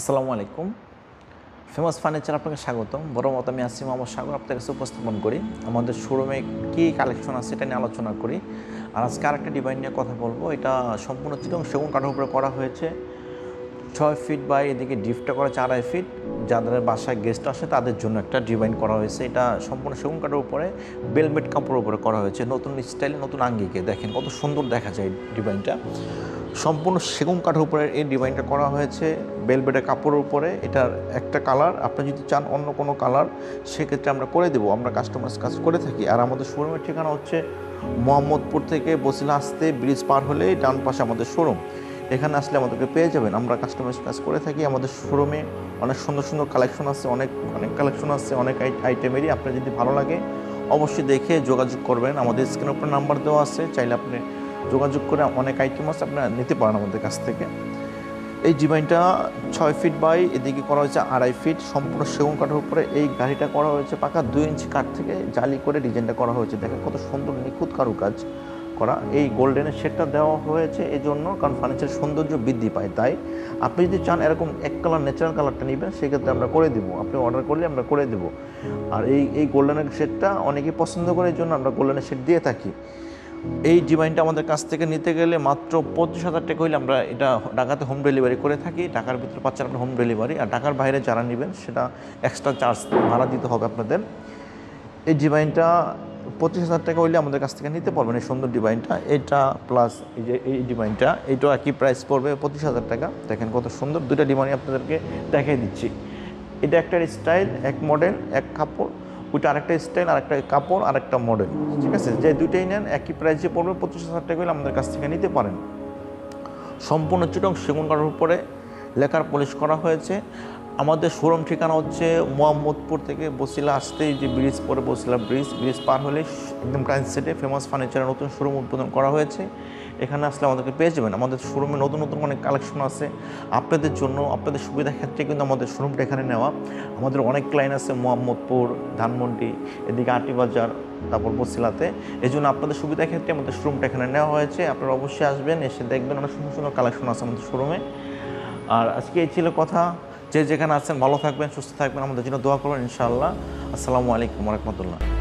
আসসালামু আলাইকুম। Famous furniture আপনাকে স্বাগতম। বড় মত আমি আসি মোহাম্মদ সাগর আপনার কাছে উপস্থাপন করি। আমাদের শোরুমে কী কালেকশন আছে এটা নিয়ে আলোচনা করি। আর আজকে আরেকটা ডিভাইন নিয়ে কথা বলব। এটা সম্পূর্ণ চিরং সেগুন কাঠের উপরে করা হয়েছে। ছয় ফিট বাই এদিকে ডিফটা করা হচ্ছে আড়াই ফিট যাদের বাসায় গেস্ট আসে, তাদের জন্য একটা ডিজাইন করা হয়েছে। এটা সম্পূর্ণ সেগুন কাঠের উপরে বেলভেট কাপড়ের উপরে করা হয়েছে। নতুন স্টাইলে নতুন আঙ্গিকে। দেখেন, কত সুন্দর দেখা যায় ডিজাইনটা সম্পূর্ণ সেগুন কাঠের উপরে এই ডিজাইনটা করা হয়েছে। বেলভেটের কাপড়ের উপরে। এটার একটা কালার আপনি যদি চান অন্য কোনো কালার সেক্ষেত্রে আমরা করে দেবো। আমরা কাস্টমার্স কাজ করে থাকি। আর আমাদের শোরুমের ঠিকানা হচ্ছে মোহাম্মদপুর থেকে বসিলা আসতে, ব্রিজ পার হলে ডান পাশে আমাদের শোরুম। এখানে আসলে আমাদেরকে পেয়ে যাবেন। আমরা কাস্টমাইজ কাজ করে থাকি। আমাদের শোরুমে অনেক সুন্দর সুন্দর কালেকশন আছে, অনেক অনেক কালেকশন আছে, অনেক আইটেমেরই আপনার যদি ভালো লাগে, অবশ্যই দেখে যোগাযোগ করবেন। আমাদের স্ক্রিনের উপর নাম্বার দেওয়া আছে। চাইলে আপনি যোগাযোগ করে অনেক আইটেম আছে আপনারা নিতে পারেন আমাদের কাছ থেকে। এই ডিজাইনটা ছয় ফিট বাই এদিকে করা হয়েছে আড়াই ফিট সম্পূর্ণ সেগুন কাঠের উপরে এই গাড়িটা করা হয়েছে পাকা দুই ইঞ্চি কাঠ থেকে জালি করে ডিজাইনটা করা হয়েছে। দেখেন কত সুন্দর নিখুঁত কারুকাজ। করা। এই গোল্ডেনের শেডটা দেওয়া হয়েছে এই জন্য কারণ ফার্নিচার সৌন্দর্য বৃদ্ধি পায়। তাই আপনি যদি চান এরকম এক কালার ন্যাচারাল কালারটা নেবেন, সেক্ষেত্রে আমরা করে দেবো। আপনি অর্ডার করলে আমরা করে দেবো। আর এই এই গোল্ডেনের শেডটা অনেকেই পছন্দ করে, এই জন্য আমরা গোল্ডেনের শেড দিয়ে থাকি। এই ডিজাইনটা আমাদের কাছ থেকে নিতে গেলে মাত্র পঁচিশ হাজার টাকা হইলে আমরা এটা ঢাকাতে হোম ডেলিভারি করে থাকি। ঢাকার ভিতরে পাচ্ছেন আপনার হোম ডেলিভারি আর ঢাকার বাইরে যারা নেবেন, সেটা এক্সট্রা চার্জ ভাড়া দিতে হবে আপনাদের। এই ডিজাইনটা পঁচিশ হাজার টাকা হইলে আমাদের কাছ থেকে নিতে পারবেন এই সুন্দর ডিজাইনটা এটা প্লাস এই যে এই ডিজাইনটা এইটাও একই প্রাইস পড়বে পঁচিশ হাজার টাকা। দেখেন কত সুন্দর দুইটা ডিজাইন আপনাদেরকে দেখিয়ে দিচ্ছি। এটা একটা স্টাইল এক মডেল এক কাপড়, ওইটা আরেকটা স্টাইল আরেকটা কাপড়, আরেকটা মডেল ঠিক আছে? যে দুইটাই নেন, একই প্রাইসে পড়বে, পঁচিশ হাজার টাকা হলে আমাদের কাছ থেকে নিতে পারেন। সম্পূর্ণ চিটং সেগুন কাঠের উপরে লেখার পলিশ করা হয়েছে। আমাদের শোরুম ঠিকানা হচ্ছে মোহাম্মদপুর থেকে বসিলা আসতেই যে ব্রিজ, পরে বসিলা ব্রিজ। ব্রিজ পার হলে একদম ক্রাইম সেটে ফেমাস ফার্নিচারের নতুন শোরুম উদ্বোধন করা হয়েছে। এখানে আসলে আমাদেরকে পেয়ে যাবেন। আমাদের শোরুমে নতুন নতুন অনেক কালেকশন আছে। আপনাদের জন্য, আপনাদের সুবিধার ক্ষেত্রে কিন্তু আমাদের শোরুমটা এখানে নেওয়া। আমাদের অনেক ক্লাইন আছে মোহাম্মদপুর, ধানমন্ডি, এদিকে আটিবাজার তারপর বসিলাতে। এই জন্য আপনাদের সুবিধার ক্ষেত্রে আমাদের শোরুমটা এখানে নেওয়া হয়েছে। আপনারা অবশ্যই আসবেন, এসে দেখবেন অনেক সুন্দর সুন্দর কালেকশন আছে আমাদের শোরুমে। আর আজকে এই ছিল কথা। যে যেখানে আছেন ভালো থাকবেন, সুস্থ থাকবেন। আমাদের জন্য দোয়া করবেন, ইনশাআল্লাহ। আসসালামু আলাইকুম রহমতুল্লাহ।